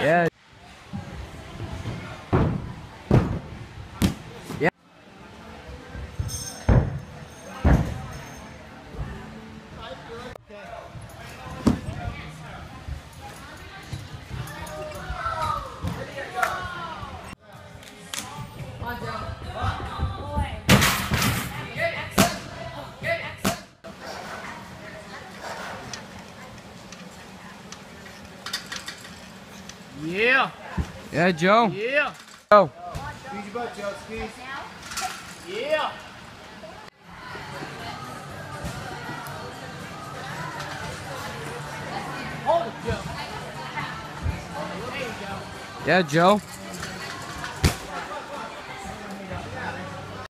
Yeah. Yeah. Yeah. Yeah, Joe. Yeah. Go. Squeeze your butt, Joe. Squeeze. Yeah. Hold it, Joe. There you go. Yeah, Joe.